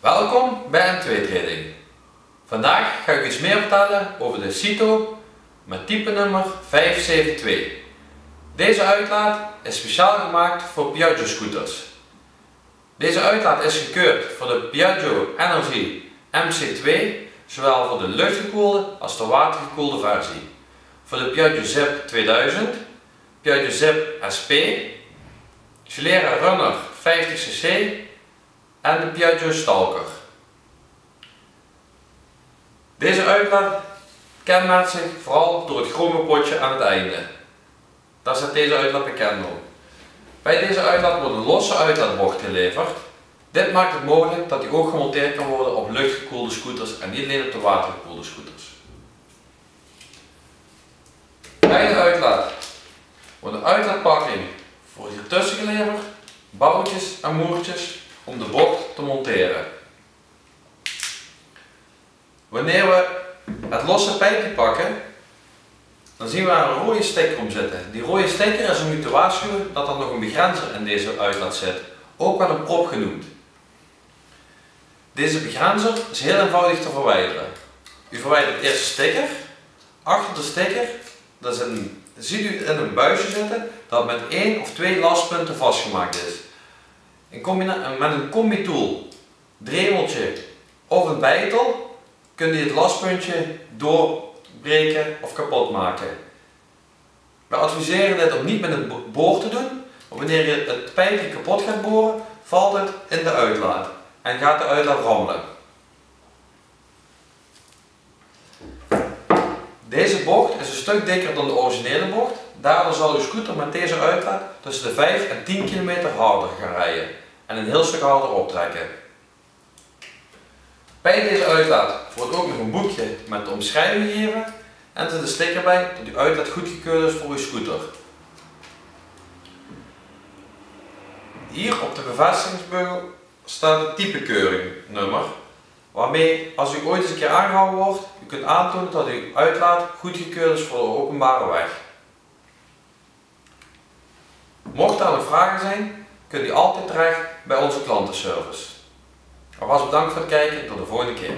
Welkom bij M2 Trading. Vandaag ga ik iets meer vertellen over de Cito met type nummer 572. Deze uitlaat is speciaal gemaakt voor Piaggio scooters. Deze uitlaat is gekeurd voor de Piaggio Energy MC2, zowel voor de luchtgekoelde als de watergekoelde versie. Voor de Piaggio Zip 2000, Piaggio Zip SP, Gilera Runner 50cc en de Piaggio Stalker. Deze uitlaat kenmerkt zich vooral door het chrome potje aan het einde. Daar staat deze uitlaat bekend om. Bij deze uitlaat wordt een losse uitlaatbocht geleverd. Dit maakt het mogelijk dat die ook gemonteerd kan worden op luchtgekoelde scooters en niet alleen op de watergekoelde scooters. Bij de uitlaat wordt een uitlaatpakking voor hier tussen geleverd, boutjes en moertjes om de bocht te monteren. Wanneer we het losse pijpje pakken, dan zien we er een rode stekker om zitten. Die rode stekker is om u te waarschuwen dat er nog een begrenzer in deze uitlaat zit, ook wel een prop genoemd. Deze begrenzer is heel eenvoudig te verwijderen. U verwijdert eerst de stekker. Achter de stekker dat is een, ziet u in een buisje zitten dat met één of twee laspunten vastgemaakt is. Met een combi-tool, dremeltje of een bijtel kun je het laspuntje doorbreken of kapot maken. We adviseren dit om niet met een boor te doen, want wanneer je het pijpje kapot gaat boren, valt het in de uitlaat en gaat de uitlaat rommelen. Deze bocht is een stuk dikker dan de originele bocht, daardoor zal uw scooter met deze uitlaat tussen de 5 en 10 km harder gaan rijden en een heel stuk harder optrekken. Bij deze uitlaat wordt ook nog een boekje met de omschrijving gegeven en er zit een sticker bij dat uw uitlaat goedgekeurd is voor uw scooter. Hier op de bevestigingsbeugel staat het typekeuring nummer, waarmee als u ooit eens een keer aangehouden wordt, u kunt aantonen dat uw uitlaat goedgekeurd is voor de openbare weg. Mocht er nog vragen zijn, kunt u altijd terecht bij onze klantenservice. Alvast bedankt voor het kijken, tot de volgende keer.